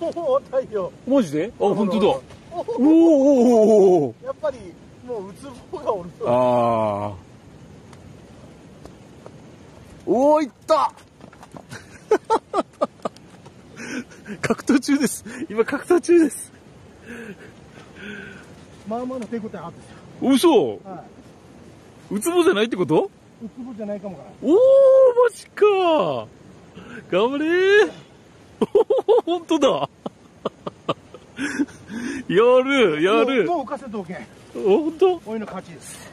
もう太陽マジで？あ本当だ。おおー。おーおーおーやっぱりもうウツボがおるとああおおいった。格闘中です。今格闘中です。まあまあの手応えあるんですよ。嘘。はウツボじゃないってこと？いウツボじゃないかもおおマジか。頑張れ 本当だ。やるやる。もうもう浮かせとけ。本当？おいの勝ちです。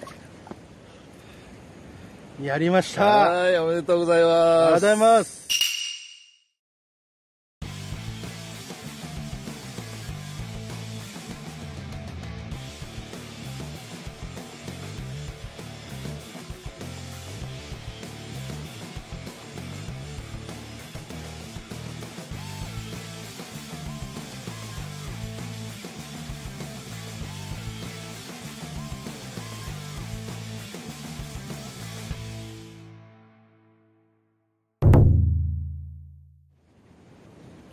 やりました。はいおめでとうございます。ありがとうございます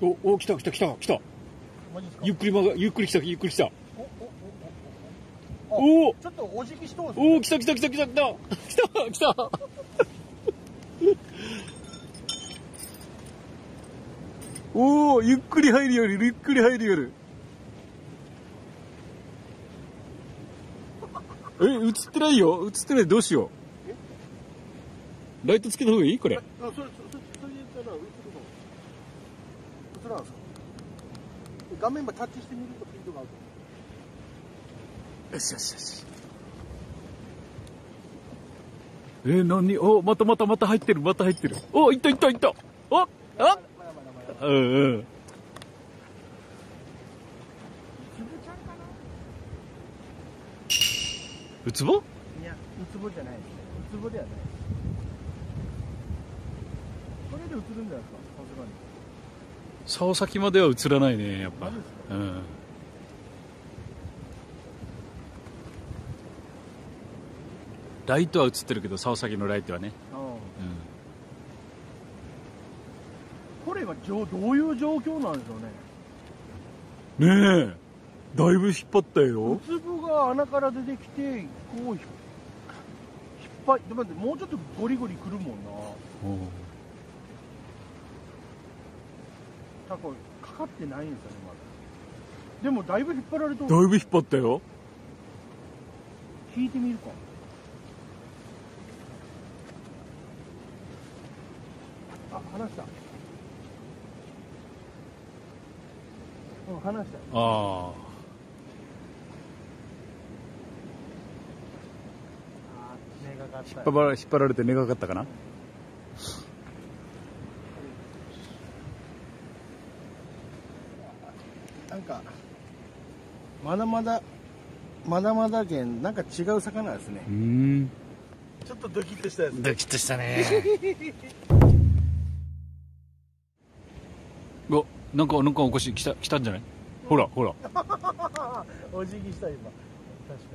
おお来た来た来た来た。ゆっくり曲がゆっくり来たゆっくり来た。おおちょっとお辞儀しとんすおお来た来た来た来た来た。来た来た。おおゆっくり入るよりゆっくり入るよりえ映ってないよ。映ってない。どうしよう。ライトつけた方がいい？これあそれそれそれそれ言ったら映るの映らんすか画面ばタッチしてみるとピントが合うとよしよしよし。えー、何？おまたまたまた入ってるまた入ってる。おいったいったいった。おあうんうん。ウツボ？いや、ウツボじゃないです。ね。ウツボではない。これで映るんじゃないですか、さすがに。竿先までは映らないねやっぱ。うん。ライトは映ってるけど竿先のライトはね、うこれは状どういう状況なんでしょうね。ん、ねえだいぶ引っ張ったよ。ウツボが穴から出てきて、こうひ引っ張って、もうちょっとゴリゴリくるもんな。多分かかってないんですよね、まだ。でもだいぶ引っ張られとだいぶ引っ張ったよ引いてみるか。あ、離した。うん、離した。ああ引っ張ら引っ張られて根がかかったかななんか、まだまだ、まだまだなんか違う魚ですね。う。ん。ちょっとドキッとしたやつ。ドキッとしたね。おなんかなんかおかしい。来た来たんじゃない？ほらほら。お辞儀した今。確か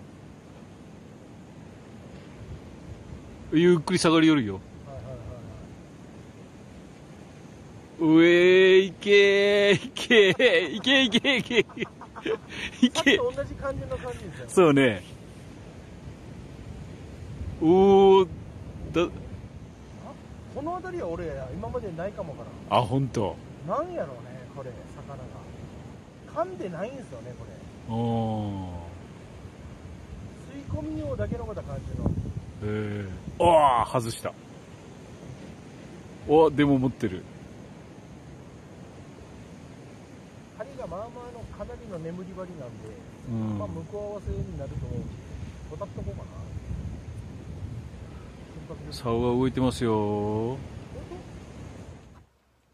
ゆっくり下がりよるよに。はいはいはいはい。け行け行け行け同じ感じの感じですよ。そうねおーだこの辺りは俺、今までないかもわからあ本当ん。なんやろうね、これ、魚が。噛んでないんですよね、これ。お吸い込みようだけのこと感じの。ええああ外したおでも持ってる針がまあまあのかなりの眠り針なんで、うん。まあ向こう合わせになると思うし、こたっとこうかな。竿が動いてますよ。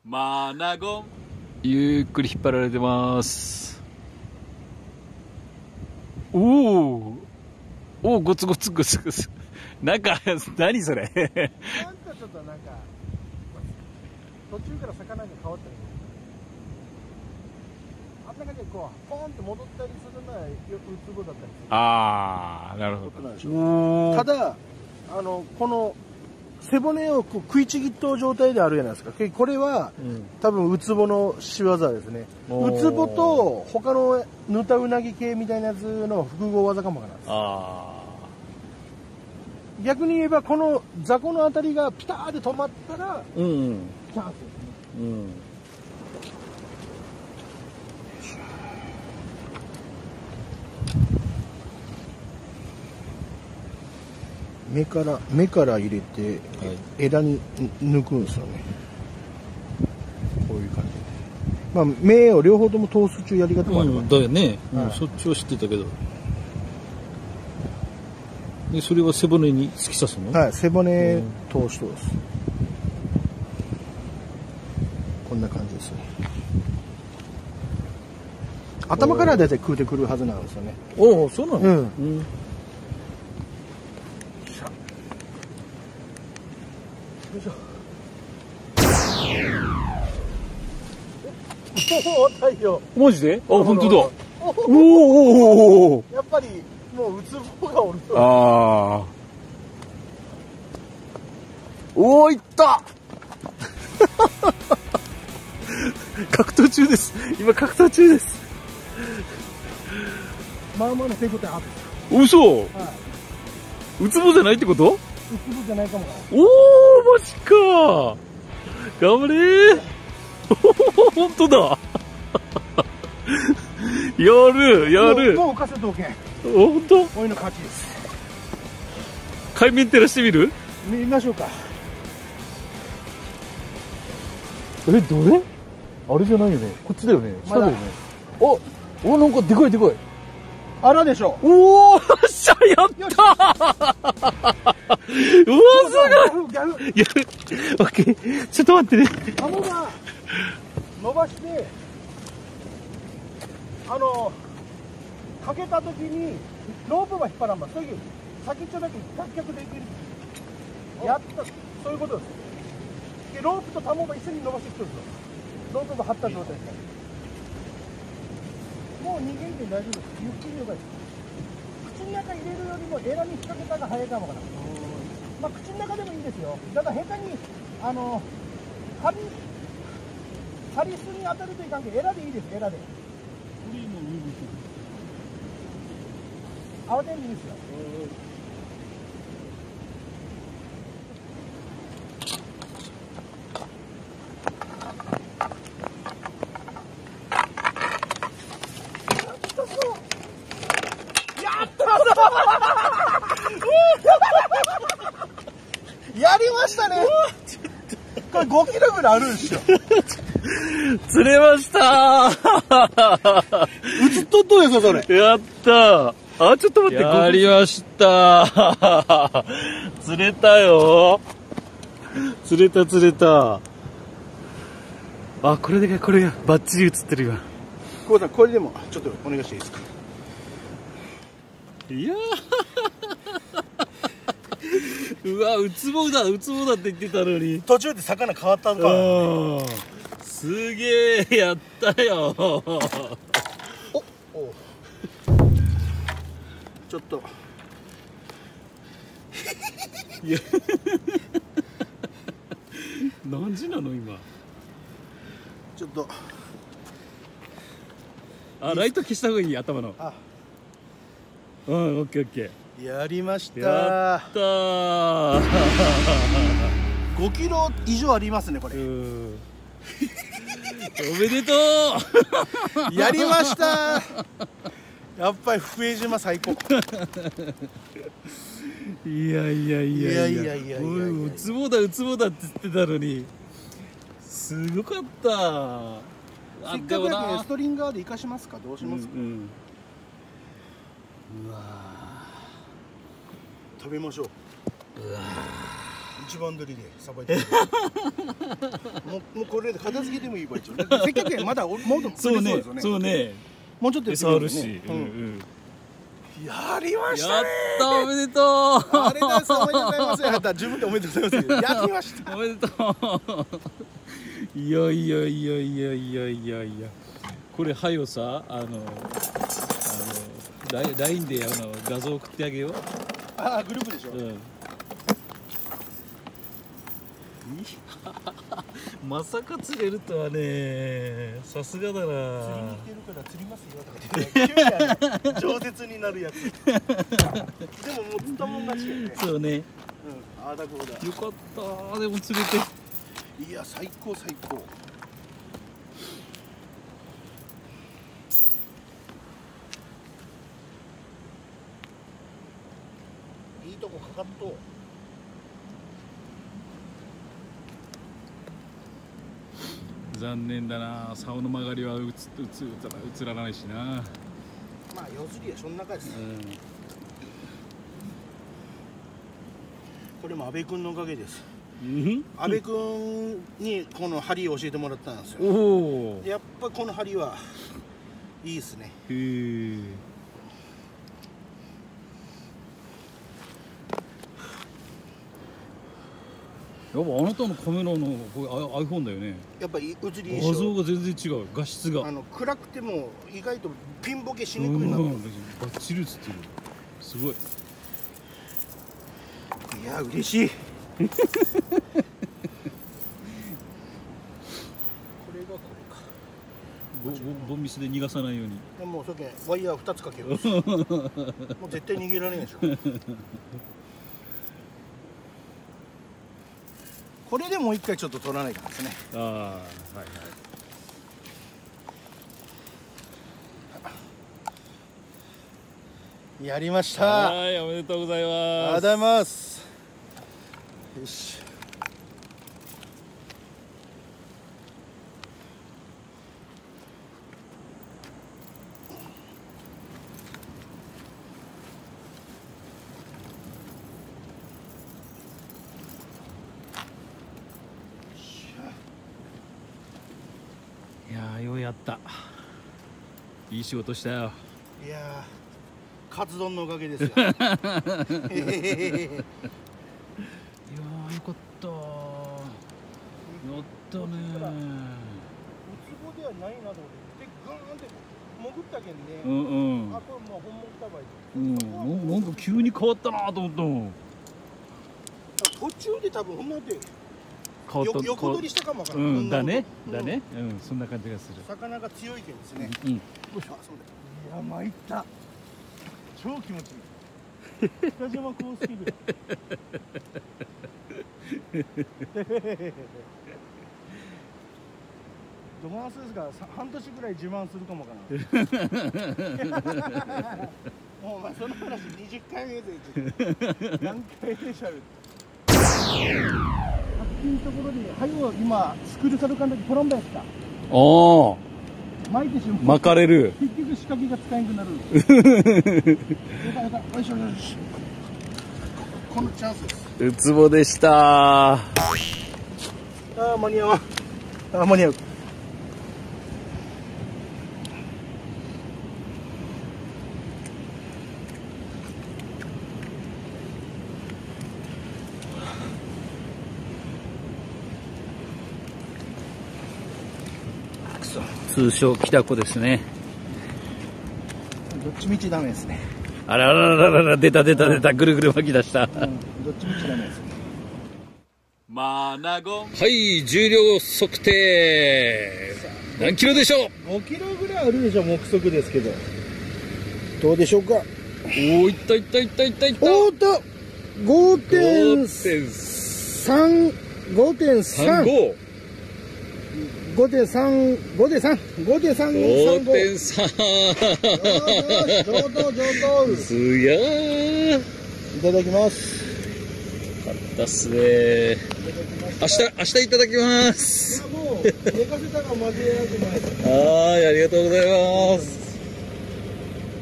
マナゴン。ゆっくり引っ張られてます。おおおおゴツゴツゴツゴツ。なんか何それ。なんかちょっとなんか、途中から魚が変わったんな感じでこう、ポーンって戻ったりするのはよウツボだったりする。ああなるほど。ただ、あの、この背骨をこう食いちぎった状態であるじゃないですか。けこれはうん。多分ウツボの仕業ですね。ウツボと他のヌタウナギ系みたいなやつの複合技かもわからないです。あ逆に言えばこの雑魚のあたりがピターって止まったらあうんうん。チャンスですねうん目から目から入れて、はい。枝に抜くんですよね。こういう感じで。まあ目を両方とも通す中やり方もあるから、うん、だよね、うんはいそっちは知ってたけど。でそれは背骨に突き刺すの？はい、背骨通しとです。こんな感じですね。頭からだいたい食うてくるはずなんですよね。おおそうなの？うん。うんおお、太陽。マジで？あ本当だ。おおやっぱり、もう、ウツボがおる。と。ああおおいった。格闘中です。今格闘中です。まあまあの手応えある。嘘。はい。ウツボじゃないってこと？ウツボじゃないかも。おおマジか。頑張れ。ー 本当だ。やるや。る。もう、せとけ。ん。本当？の勝ちです。海面照らしてみる？見ましょうか。えどれ？あれじゃないよね。こっちだよね。まだ。おおなんかでかいでかいあらでしょ。おおっしゃやった。ーうわすごい。ギャフ、ギャオッケーちょっと待ってね。顎が伸ばしてあのかけた時にロープが引っ張らんばそういう先っちょだけ脱却できる。やったそういうことです。でロープとタモが一緒に伸ばしてきてるんですよロープが張った状態ですねもう逃げんで大丈夫です。ゆっくりでよかす口の中入れるよりもエラに引っ掛けたが早いかもわからん。まあ口の中でもいいですよ。だから下手にあの針針巣に当たるといかんけどエラでいいです。エラで。慌てんでいいですよやったぞやりましたねこれ5キロぐらいあるんですよ。釣れました。映っとっとですよそれ。ーやった。あちょっと待ってやりました。釣れたよ。釣れた釣れた。あこれでかいこれがバッチリ映ってるよ。久保さんこれでもちょっとお願いしていいですか？いやーうわウツボだウツボだって言ってたのに。途中で魚変わったのか。うん。すげえやったよ。ちょっと。い や何時なの今？ちょっと。あライト消した方がいい頭の。あ。うんオッケーオッケやりました。やった5 キロ以上ありますねこれ。おめでとう。やりました。やっぱり福江島最高。いやいやいやいや。いやいやうつぼだうつぼだって言ってたのに。すごかった。せっかくだけストリンガーで生かしますか？どうします？か、うんうん、うわ食べましょう。一番取りでさばいて。もうもうこれで片付けてもいいわ一応せっかくまだもうとそうね。そうねもうちょっと餌あるし、うん。うんうん。やりましやたね。ったおめでとう。あれですおめでとうございます。やった自分でおめでとうございます。やりました。おめでとう。いやいやいやいやいやいやいや。これはよさあのあのライ LINE であの画像送ってあげよああグループでしょ、う、うん、まさか釣れるとはね。さすがだ釣りにな行ってるから釣りますよとか言って 饒舌になるやつ。でももう釣ったもん勝ちやね。そうね。うん。ああだこうだ。よかったでも釣れて。いや最高最高いいとこかかっとう残念だな。竿の曲がりは映つ映映らないしな。まあ要するにはそんな感じ。ですうん。これも阿部君のおかげです。うん？阿部君にこの針を教えてもらったんですよ。やっぱこの針はいいですね。へえやっぱあなたのカメラの iPhone だよね。やっぱり映り画像が全然違う画質が。あの暗くても意外とピンボケしうんにくいな。とバッチリ映ってる。すごい。いや嬉しい。これがこれか。ボボボンミスで逃がさないように。でもうそけんワイヤー2つかけよう もう絶対逃げられないでしょこれでもう一回ちょっと取らないからですね。ああはいはい。やりました。ありはいおめでとうございがとうますございます。よしった。いい仕事したよ。いやーカツ丼のおかげですよ。いやーよかった。やったね。ウツボではないなと思ってでガーンって潜ったけんね、うんうん。あこれもう本物たばいうん。ななんか急に変わったなと思ったもん。途中で多分ほんまで変わったよ横取りしたかもわからん。うんだねうん。だね。うんそんな感じがする。魚が強いけんですね、うん。よいしょそうだいや参った。超気持ちいい。北島康介ぐらいどがんすですからさ半年ぐらい自慢するかもわからん。もうお前その話20回目で 何回でしゃべところに灰を今スクールサルカンだけポロンバや巻いてしまう。巻かれる。結局仕掛けが使えなくなる。よかよかよしよしよしこのチャンスです。ウツボでしたああ間に合わん。ああ間に合う通称北子ですね。どっちみちダメですね。あららららら出た出た出たぐるぐる巻き出した。うんどっちみちダメですね。マナゴン。はい重量測定。何キロでしょう？5キロぐらいあるでしょ目測ですけど。どうでしょうか？おおいったいったいったいったいった。おーっと5.3 5.35 5.3 5.3 5.3 5.3 5.3上等上等すやー。いただきます。だっすね。明日明日いただきます。はいありがとうございます。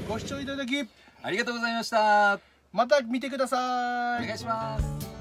ご視聴いただき。ありがとうございました。また見てください。お願いします。